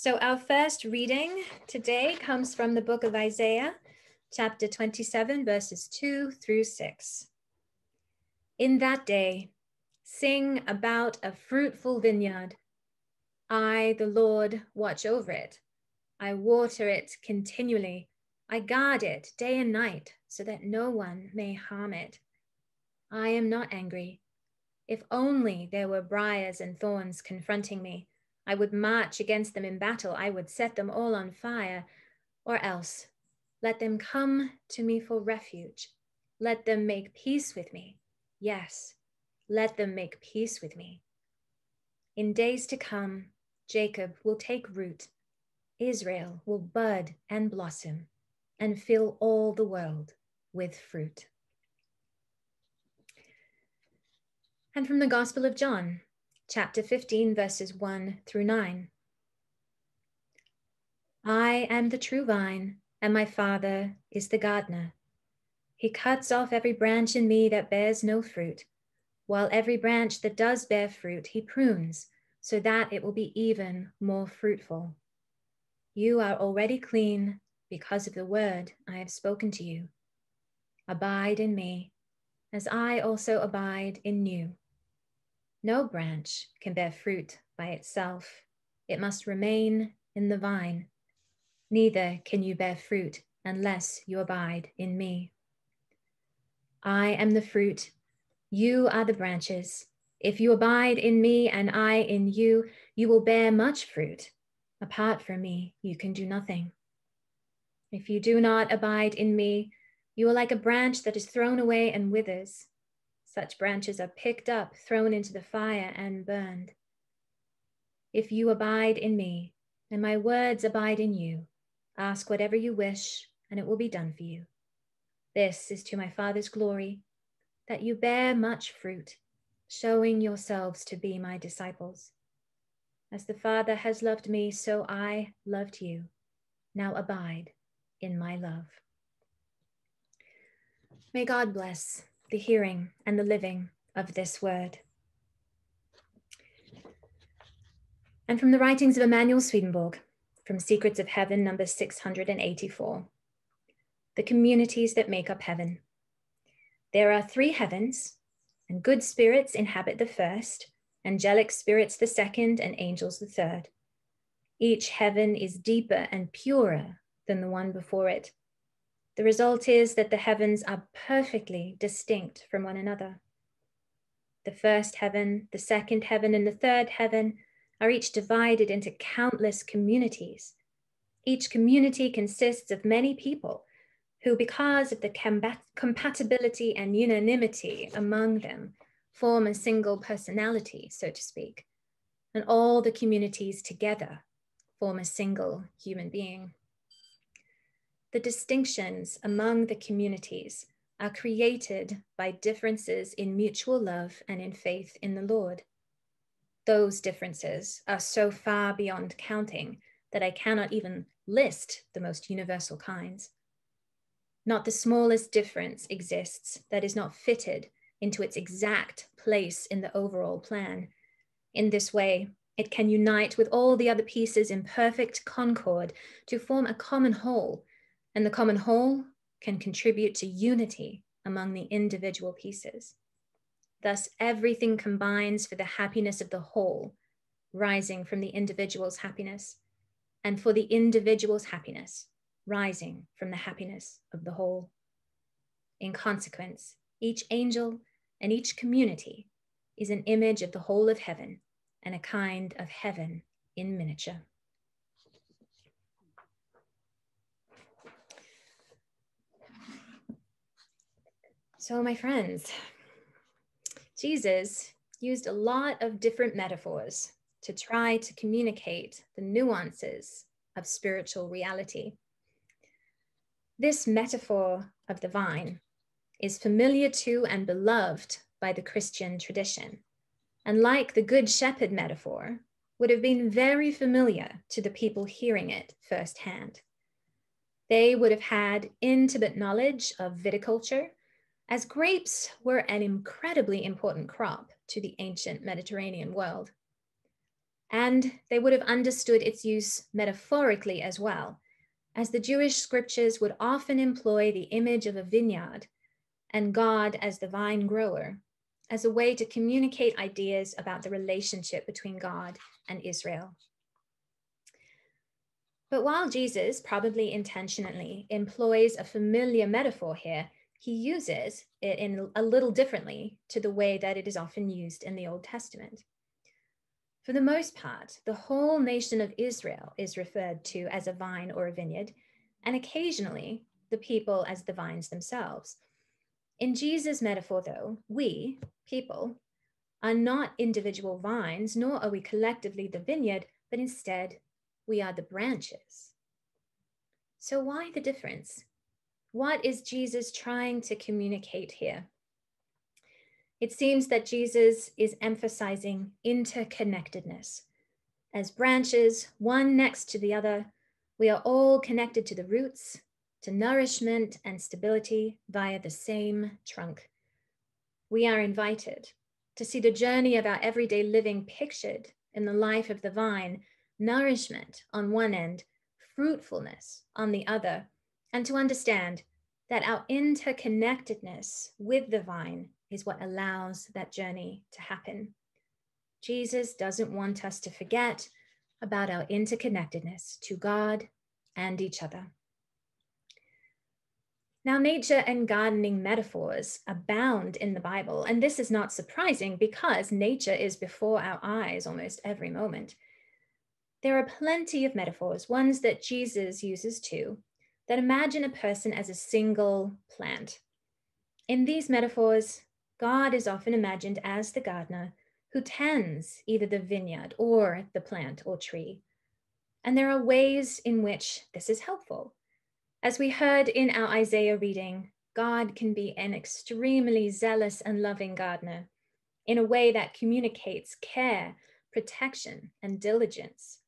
So, our first reading today comes from the book of Isaiah, chapter 27, verses 2 through 6. In that day, sing about a fruitful vineyard. I, the Lord, watch over it. I water it continually. I guard it day and night so that no one may harm it. I am not angry. If only there were briars and thorns confronting me I would march against them in battle. I would set them all on fire. Or else, let them come to me for refuge. Let them make peace with me. Yes, let them make peace with me. In days to come, Jacob will take root. Israel will bud and blossom and fill all the world with fruit. And from the Gospel of John, chapter 15, verses 1 through 9. I am the true vine, and my Father is the gardener. He cuts off every branch in me that bears no fruit, while every branch that does bear fruit he prunes, so that it will be even more fruitful. You are already clean because of the word I have spoken to you. Abide in me, as I also abide in you. No branch can bear fruit by itself. It must remain in the vine. Neither can you bear fruit unless you abide in me. I am the fruit, you are the branches. If you abide in me and I in you, you will bear much fruit. Apart from me, you can do nothing. If you do not abide in me, you are like a branch that is thrown away and withers. Such branches are picked up, thrown into the fire, and burned. If you abide in me, and my words abide in you, ask whatever you wish, and it will be done for you. This is to my Father's glory, that you bear much fruit, showing yourselves to be my disciples. As the Father has loved me, so I loved you. Now abide in my love. May God bless the hearing and the living of this word. And from the writings of Emanuel Swedenborg, from Secrets of Heaven, number 684, the communities that make up heaven. There are three heavens, and good spirits inhabit the first, angelic spirits the second, and angels the third. Each heaven is deeper and purer than the one before it the result is that the heavens are perfectly distinct from one another. The first heaven, the second heaven, and the third heaven are each divided into countless communities. Each community consists of many people who, because of the compatibility and unanimity among them, form a single personality, so to speak. And all the communities together form a single human being the distinctions among the communities are created by differences in mutual love and in faith in the Lord. Those differences are so far beyond counting that I cannot even list the most universal kinds. Not the smallest difference exists that is not fitted into its exact place in the overall plan. In this way, it can unite with all the other pieces in perfect concord to form a common whole and the common whole can contribute to unity among the individual pieces. Thus, everything combines for the happiness of the whole, rising from the individual's happiness, and for the individual's happiness, rising from the happiness of the whole. In consequence, each angel and each community is an image of the whole of heaven and a kind of heaven in miniature. So, my friends, Jesus used a lot of different metaphors to try to communicate the nuances of spiritual reality. This metaphor of the vine is familiar to and beloved by the Christian tradition, and like the Good Shepherd metaphor, would have been very familiar to the people hearing it firsthand. They would have had intimate knowledge of viticulture as grapes were an incredibly important crop to the ancient Mediterranean world. And they would have understood its use metaphorically as well, as the Jewish scriptures would often employ the image of a vineyard and God as the vine grower as a way to communicate ideas about the relationship between God and Israel. But while Jesus probably intentionally employs a familiar metaphor here, he uses it in a little differently to the way that it is often used in the Old Testament. For the most part, the whole nation of Israel is referred to as a vine or a vineyard, and occasionally the people as the vines themselves. In Jesus' metaphor, though, we, people, are not individual vines, nor are we collectively the vineyard, but instead we are the branches. So, why the difference? What is Jesus trying to communicate here? It seems that Jesus is emphasizing interconnectedness. As branches, one next to the other, we are all connected to the roots, to nourishment and stability via the same trunk. We are invited to see the journey of our everyday living pictured in the life of the vine, nourishment on one end, fruitfulness on the other, and to understand that our interconnectedness with the vine is what allows that journey to happen. Jesus doesn't want us to forget about our interconnectedness to God and each other. Now, nature and gardening metaphors abound in the Bible, and this is not surprising because nature is before our eyes almost every moment. There are plenty of metaphors, ones that Jesus uses too, that imagine a person as a single plant. In these metaphors, God is often imagined as the gardener who tends either the vineyard or the plant or tree. And there are ways in which this is helpful. As we heard in our Isaiah reading, God can be an extremely zealous and loving gardener in a way that communicates care, protection, and diligence.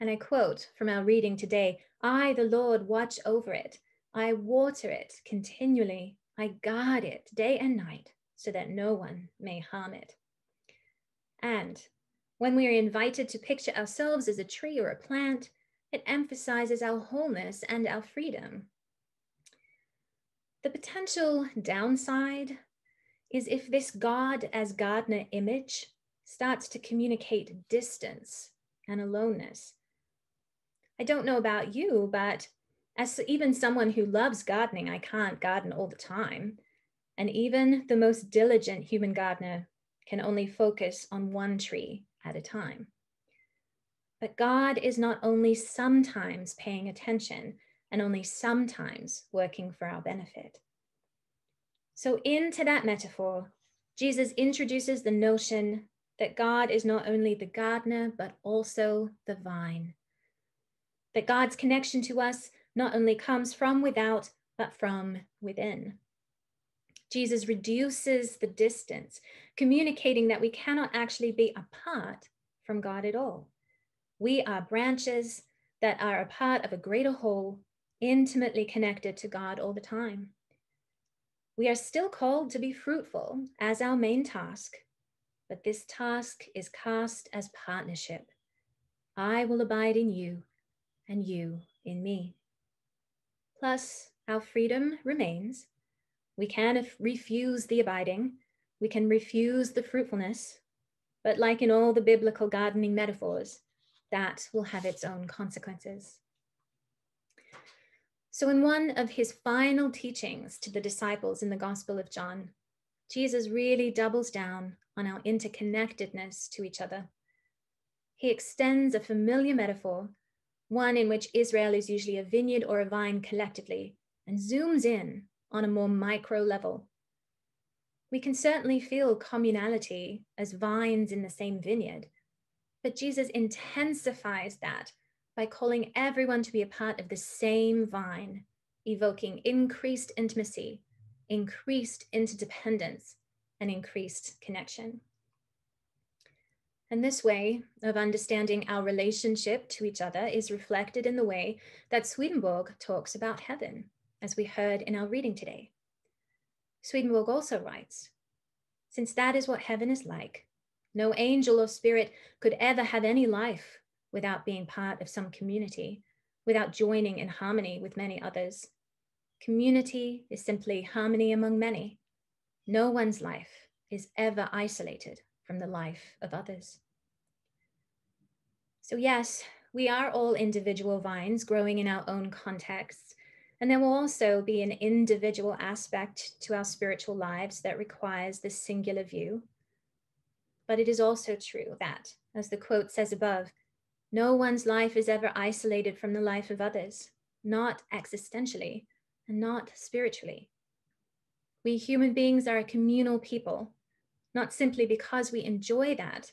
And I quote from our reading today I, the Lord, watch over it. I water it continually. I guard it day and night so that no one may harm it. And when we are invited to picture ourselves as a tree or a plant, it emphasizes our wholeness and our freedom. The potential downside is if this God as gardener image starts to communicate distance and aloneness. I don't know about you, but as even someone who loves gardening, I can't garden all the time. And even the most diligent human gardener can only focus on one tree at a time. But God is not only sometimes paying attention and only sometimes working for our benefit. So, into that metaphor, Jesus introduces the notion that God is not only the gardener, but also the vine. That God's connection to us not only comes from without, but from within. Jesus reduces the distance, communicating that we cannot actually be apart from God at all. We are branches that are a part of a greater whole, intimately connected to God all the time. We are still called to be fruitful as our main task, but this task is cast as partnership. I will abide in you, and you in me. Plus, our freedom remains we can refuse the abiding, we can refuse the fruitfulness, but like in all the biblical gardening metaphors, that will have its own consequences. So, in one of his final teachings to the disciples in the Gospel of John, Jesus really doubles down on our interconnectedness to each other. He extends a familiar metaphor, one in which Israel is usually a vineyard or a vine collectively, and zooms in on a more micro level. We can certainly feel communality as vines in the same vineyard, but Jesus intensifies that by calling everyone to be a part of the same vine, evoking increased intimacy, increased interdependence, and increased connection. And this way of understanding our relationship to each other is reflected in the way that Swedenborg talks about heaven as we heard in our reading today. Swedenborg also writes Since that is what heaven is like, No angel or spirit could ever have any life without being part of some community, without joining in harmony with many others. Community is simply harmony among many. No one's life is ever isolated from the life of others. So, yes, we are all individual vines growing in our own contexts. And there will also be an individual aspect to our spiritual lives that requires this singular view. But it is also true that, as the quote says above, no one's life is ever isolated from the life of others, not existentially and not spiritually. We human beings are a communal people, not simply because we enjoy that,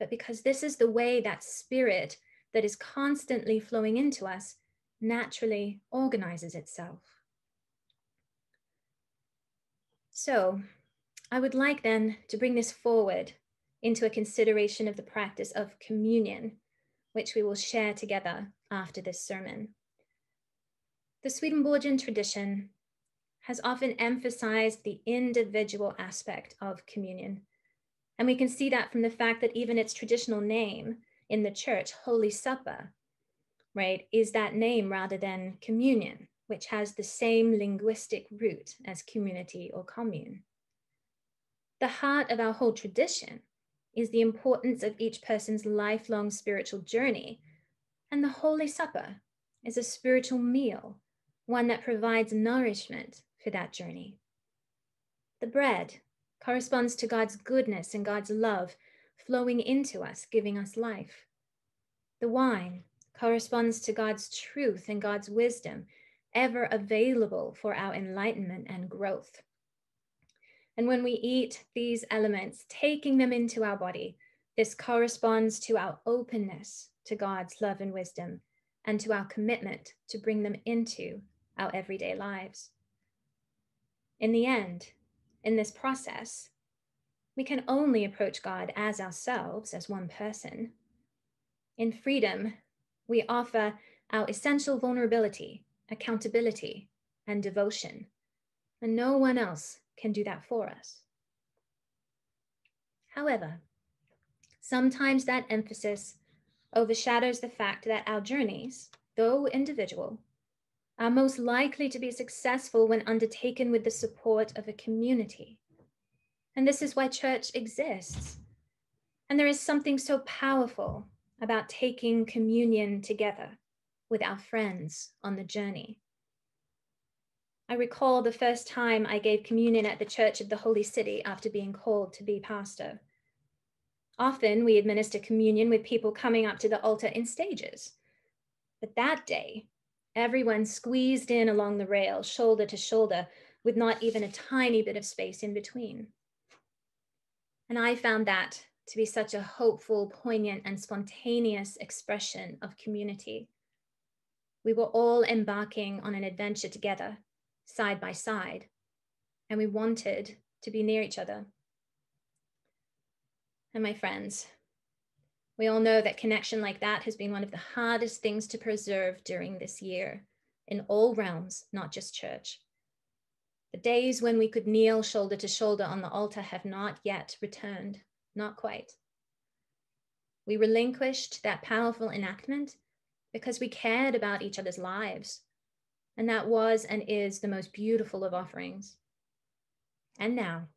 but because this is the way that spirit that is constantly flowing into us naturally organizes itself. So, I would like then to bring this forward into a consideration of the practice of communion, which we will share together after this sermon. The Swedenborgian tradition has often emphasized the individual aspect of communion. And we can see that from the fact that even its traditional name in the church, Holy Supper, right, is that name rather than communion, which has the same linguistic root as community or commune. The heart of our whole tradition is the importance of each person's lifelong spiritual journey. And the Holy Supper is a spiritual meal, one that provides nourishment for that journey. The bread corresponds to God's goodness and God's love flowing into us, giving us life. The wine corresponds to God's truth and God's wisdom, ever available for our enlightenment and growth. And when we eat these elements, taking them into our body, this corresponds to our openness to God's love and wisdom and to our commitment to bring them into our everyday lives. In the end, in this process, we can only approach God as ourselves, as one person. In freedom, we offer our essential vulnerability, accountability, and devotion, and no one else can do that for us. However, sometimes that emphasis overshadows the fact that our journeys, though individual, are most likely to be successful when undertaken with the support of a community and this is why church exists. And there is something so powerful about taking communion together with our friends on the journey. I recall the first time I gave communion at the Church of the Holy City after being called to be pastor. Often we administer communion with people coming up to the altar in stages. But that day, everyone squeezed in along the rail, shoulder to shoulder, with not even a tiny bit of space in between. And I found that to be such a hopeful, poignant, and spontaneous expression of community. We were all embarking on an adventure together, side by side, and we wanted to be near each other. And my friends, we all know that connection like that has been one of the hardest things to preserve during this year in all realms, not just church. The days when we could kneel shoulder to shoulder on the altar have not yet returned, not quite. We relinquished that powerful enactment because we cared about each other's lives. And that was and is the most beautiful of offerings. And now,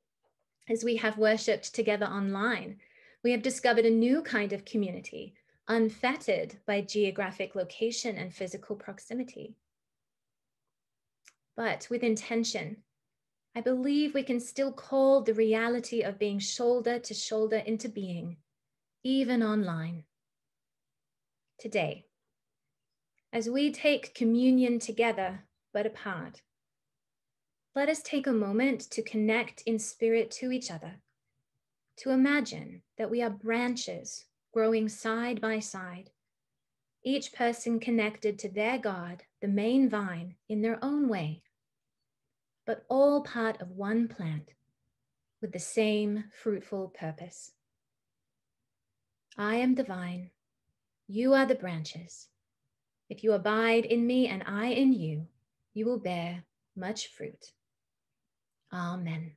as we have worshiped together online, we have discovered a new kind of community, unfettered by geographic location and physical proximity. But with intention, I believe we can still call the reality of being shoulder to shoulder into being, even online. Today, as we take communion together but apart, let us take a moment to connect in spirit to each other, to imagine that we are branches growing side by side, each person connected to their God, the main vine, in their own way but all part of one plant with the same fruitful purpose. I am the vine, you are the branches. If you abide in me and I in you, you will bear much fruit. Amen.